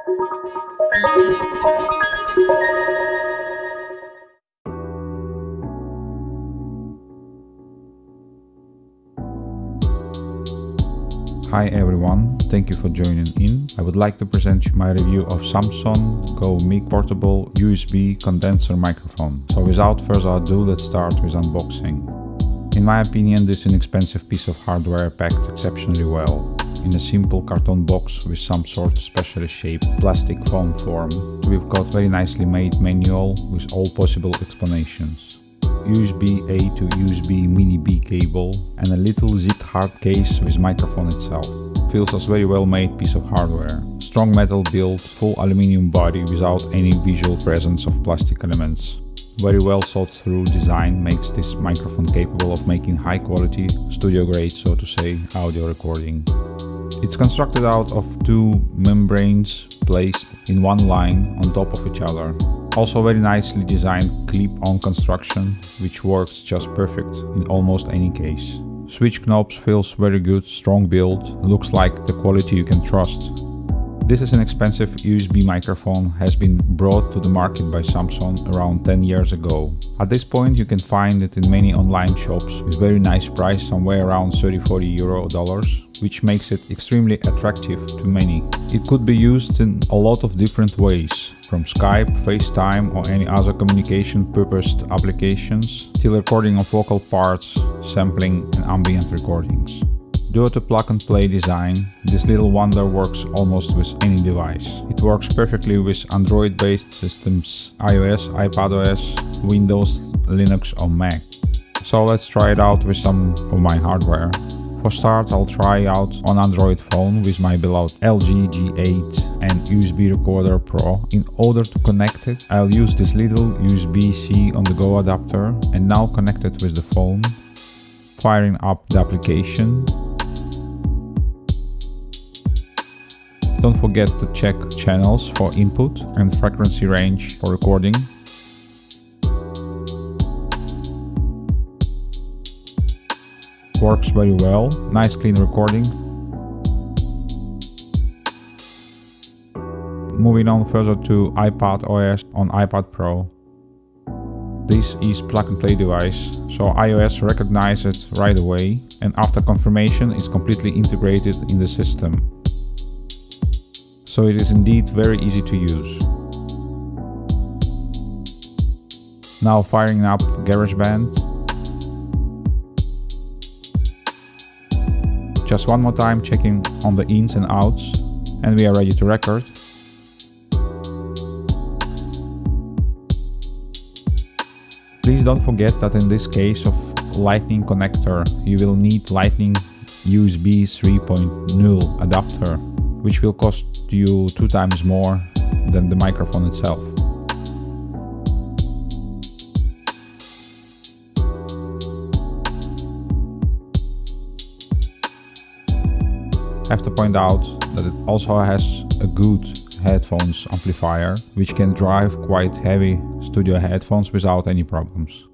Hi everyone, thank you for joining in. I would like to present you my review of Samson Go Mic Portable USB condenser microphone. So without further ado, let's start with unboxing. In my opinion, this inexpensive piece of hardware packed exceptionally well. In a simple carton box with some sort of specially shaped plastic foam form, we've got very nicely made manual with all possible explanations. USB A to USB Mini B cable and a little zip hard case with microphone itself. Feels as very well made piece of hardware. Strong metal build, full aluminium body without any visual presence of plastic elements. Very well thought through design makes this microphone capable of making high quality, studio grade so to say, audio recording. It's constructed out of two membranes placed in one line on top of each other. Also very nicely designed clip-on construction, which works just perfect in almost any case. Switch knobs feels very good, strong build, looks like the quality you can trust. This is an expensive USB microphone, has been brought to the market by Samson around 10 years ago. At this point you can find it in many online shops with very nice price, somewhere around 30-40 euro dollars which makes it extremely attractive to many. It could be used in a lot of different ways, from Skype, FaceTime or any other communication purposed applications, till recording of vocal parts, sampling and ambient recordings. Due to plug-and-play design, this little wonder works almost with any device. It works perfectly with Android-based systems, iOS, iPadOS, Windows, Linux or Mac. So let's try it out with some of my hardware. For start I'll try out on Android phone with my beloved LG G8 and USB Recorder Pro. In order to connect it I'll use this little USB-C on the go adapter and now connect it with the phone. Firing up the application. Don't forget to check channels for input and frequency range for recording. works very well. Nice clean recording. Moving on further to iPad OS on iPad Pro. This is plug and play device, so iOS recognizes it right away and after confirmation is completely integrated in the system. So it is indeed very easy to use. Now firing up GarageBand Just one more time checking on the ins and outs and we are ready to record. Please don't forget that in this case of lightning connector you will need lightning USB 3.0 adapter which will cost you two times more than the microphone itself. I have to point out that it also has a good headphones amplifier, which can drive quite heavy studio headphones without any problems.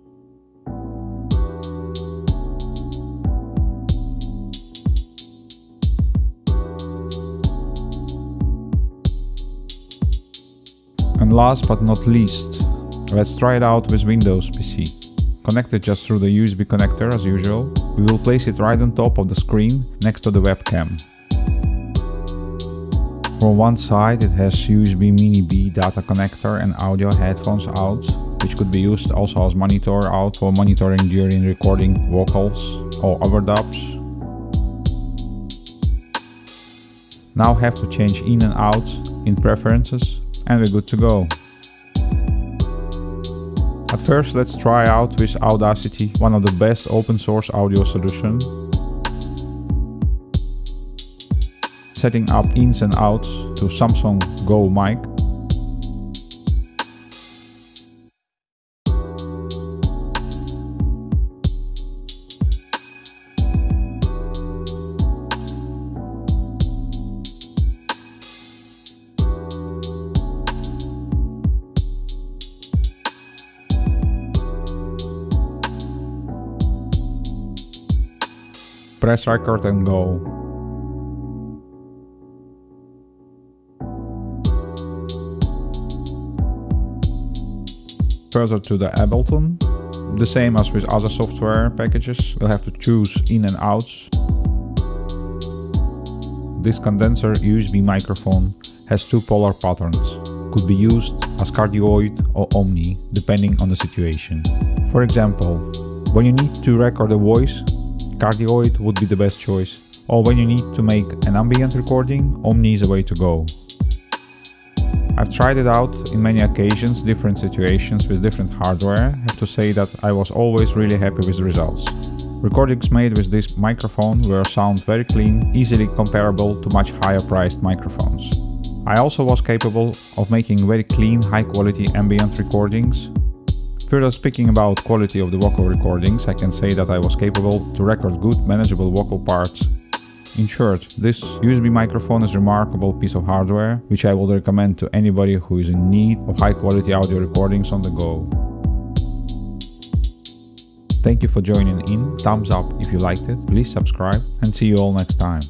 And last but not least, let's try it out with Windows PC. Connected just through the USB connector as usual, we will place it right on top of the screen next to the webcam. From one side it has USB Mini B data connector and audio headphones out, which could be used also as monitor out for monitoring during recording vocals or overdubs. Now have to change in and out in preferences and we're good to go. At first let's try out with Audacity, one of the best open source audio solutions setting up ins and outs to Samson Go mic. press record and go. Further to the Ableton, the same as with other software packages, we'll have to choose in and outs. This condenser USB microphone has two polar patterns, could be used as cardioid or omni, depending on the situation. For example, when you need to record a voice cardioid would be the best choice, or when you need to make an ambient recording, omni is a way to go. I've tried it out in many occasions, different situations with different hardware, I have to say that I was always really happy with the results. Recordings made with this microphone were sound very clean, easily comparable to much higher priced microphones. I also was capable of making very clean, high quality ambient recordings. Further speaking about quality of the vocal recordings, I can say that I was capable to record good manageable vocal parts in short, this USB microphone is a remarkable piece of hardware, which I would recommend to anybody who is in need of high quality audio recordings on the go. Thank you for joining in, thumbs up if you liked it, please subscribe and see you all next time.